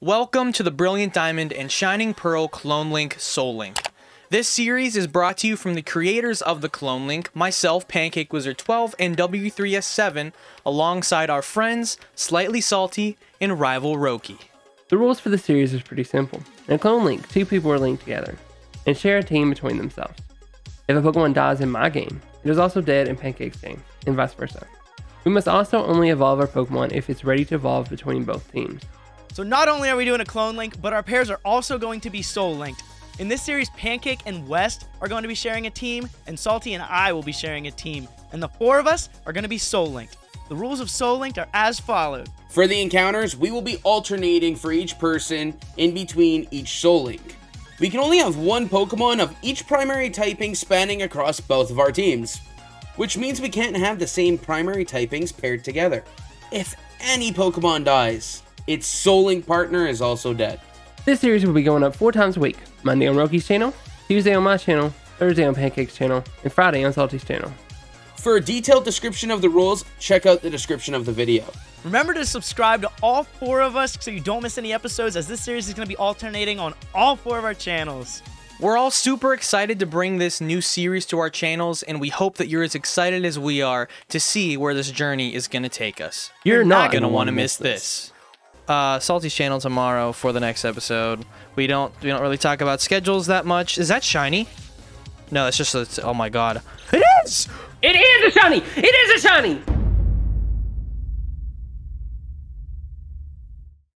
Welcome to the Brilliant Diamond and Shining Pearl Clone Link Soul Link. This series is brought to you from the creators of the Clone Link, myself, Pancake Wizard 12, and W3S7, alongside our friends, SlightliSalti and Rival Roki. The rules for the series is pretty simple. In a Clone Link, two people are linked together and share a team between themselves. If a Pokemon dies in my game, it is also dead in Pancake's game, and vice versa. We must also only evolve our Pokemon if it's ready to evolve between both teams. So not only are we doing a clone link, but our pairs are also going to be soul linked. In this series, Pancake and West are going to be sharing a team, and Salti and I will be sharing a team. And the four of us are going to be soul linked. The rules of soul linked are as follows. For the encounters, we will be alternating for each person in between each soul link. We can only have one Pokemon of each primary typing spanning across both of our teams, which means we can't have the same primary typings paired together. If any Pokemon dies, its Soul Link partner is also dead. This series will be going up four times a week Monday on Roki's channel, Tuesday on my channel, Thursday on Pancake's channel, and Friday on Salti's channel. For a detailed description of the rules, check out the description of the video. Remember to subscribe to all four of us so you don't miss any episodes, as this series is going to be alternating on all four of our channels. We're all super excited to bring this new series to our channels, and we hope that you're as excited as we are to see where this journey is going to take us. You're not gonna gonna want to miss miss this. Uh, Salti's channel tomorrow for the next episode. We don't we don't really talk about schedules that much. Is that shiny? No, it's just it's, oh my god. It is. It is a shiny! It is a shiny!